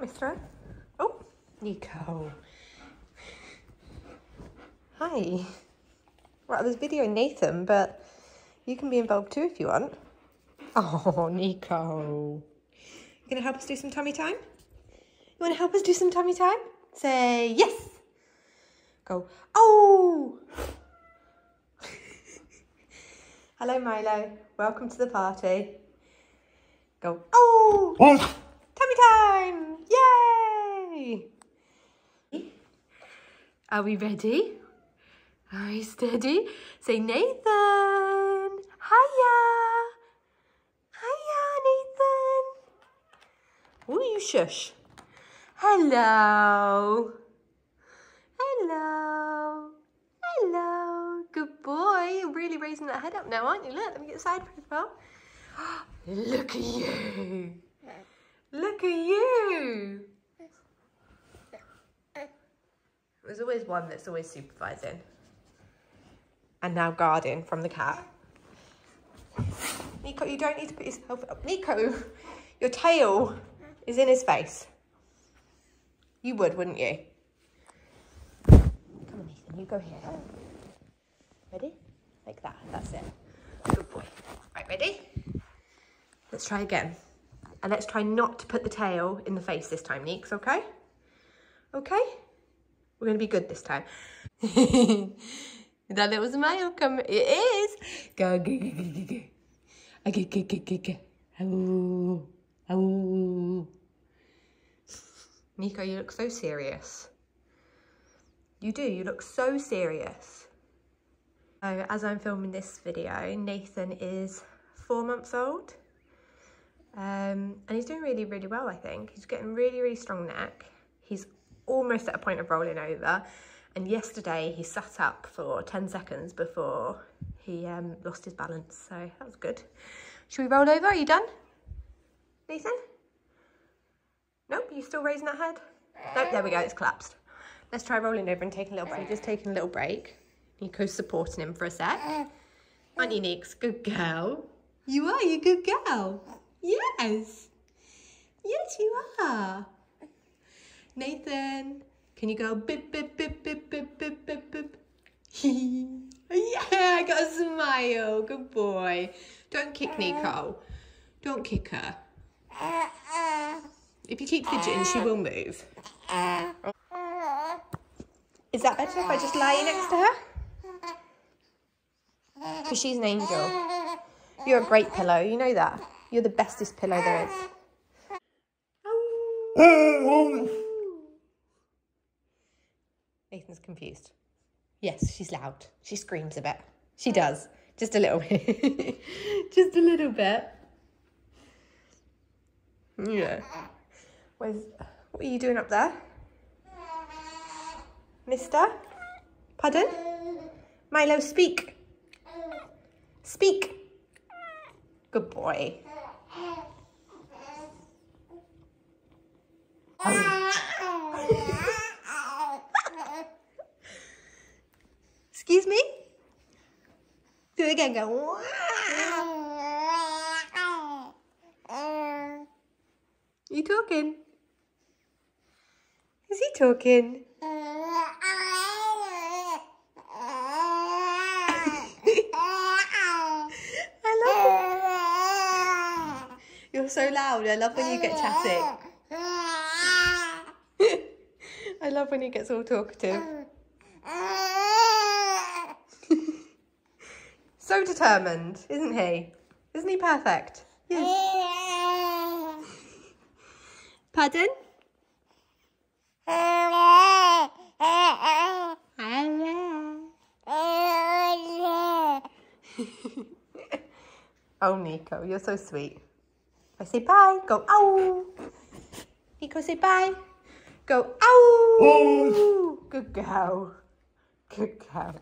mister. Oh, Niko. Hi. Right, there's video Nathan, but you can be involved too if you want. Oh, Niko. You gonna help us do some tummy time? You wanna help us do some tummy time? Say yes. Go, oh! Hello, Milo. Welcome to the party. Go, oh! oh! Tummy time! Yay! Are we ready? Are we steady? Say Nathan! Hiya! Hiya, Nathan! Oh, you shush. Hello. Hello. Hello. Good boy. You're really raising that head up now, aren't you? Look, let me get side profile. Look at you. Look at you. There's always one that's always supervising. And now guarding from the cat. Niko, you don't need to put yourself up. Niko, your tail is in his face. You would, wouldn't you? Come on, Nathan, you go here. Ready? Like that, that's it. Good boy. Right, ready? Let's try again. And let's try not to put the tail in the face this time, Neeks, okay? Okay? We're gonna be good this time. that little smile come, it is. Go, go, go, go, go, go. Okay, go, go, go, go. Oh, oh. Niko, you look so serious. You do, you look so serious. So as I'm filming this video, Nathan is four months old. Um, and he's doing really, really well, I think. He's getting really, really strong neck. He's almost at a point of rolling over. And yesterday he sat up for 10 seconds before he um, lost his balance. So that was good. Should we roll over? Are you done? Nathan? Nope, you still raising that head? Nope, there we go, it's collapsed. Let's try rolling over and taking a little break. Just taking a little break. Niko's supporting him for a sec. Aren't you, Nix? Good girl. You are, you good girl. Yes. Yes, you are. Nathan, can you go bip, bip, bip, bip, bip, bip, bip, bip? yeah, I got a smile. Good boy. Don't kick uh. Niko. Don't kick her. Uh-uh. If you keep fidgeting, she will move. Uh-uh. Is that better if I just lie next to her? Uh-uh. Because she's an angel. You're a great pillow, you know that. You're the bestest pillow there is. Nathan's confused. Yes, she's loud. She screams a bit. She does. Just a little bit. Just a little bit. Yeah. Where's, what are you doing up there? Mister? Pardon? Milo, speak. Speak. Good boy. Excuse me? Do it again, go. You talking? Is he talking? I love it. You're so loud. I love when you get chatty. I love when he gets all talkative. So determined, isn't he? Isn't he perfect? Yes. Pardon? oh, Niko, you're so sweet. I say bye, go ow. Niko, say bye. Go ow. Good girl. Good girl.